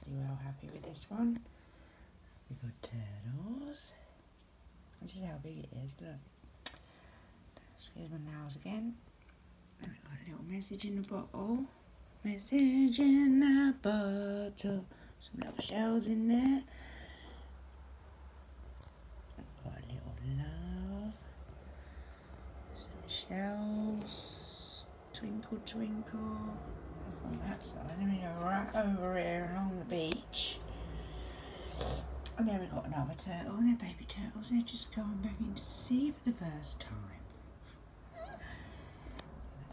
actually well happy with this one. We've got turtles. This is how big it is, look. Excuse my nails again. And we've got a little message in the bottle. Message in the bottle. Some little shells in there. I've got a little love. Some shells. Twinkle, twinkle. That side. Then we go right over here along the beach. And then we've got another turtle. They're baby turtles. They're just going back into the sea for the first time.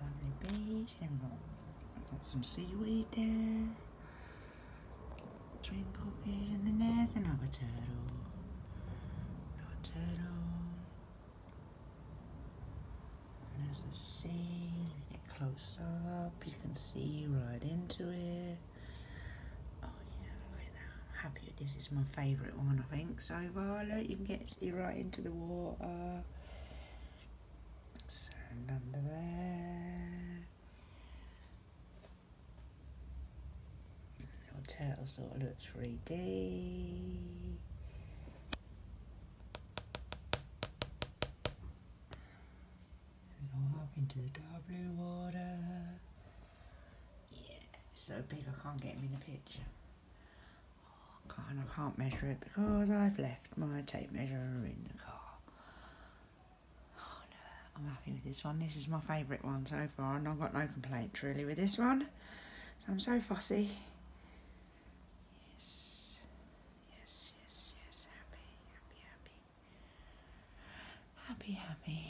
Lovely beach. And we've got some seaweed there. Twinkle fish. And then there's another turtle. Another turtle. And there's the sea. Get close up. You can see right into it. Oh yeah, look at that. I'm happy this is my favourite one I think so far. Look, you can get see right into the water. Sand under there. Little turtle sort of looks 3D. Go up into the dark blue water. Yeah, it's so big I can't get him in the picture and I can't measure it because I've left my tape measure in the car. Oh no, I'm happy with this one. This is my favourite one so far and I've got no complaints really with this one. So I'm so fussy. Yes, yes, yes, yes, happy, happy, happy. Happy, happy.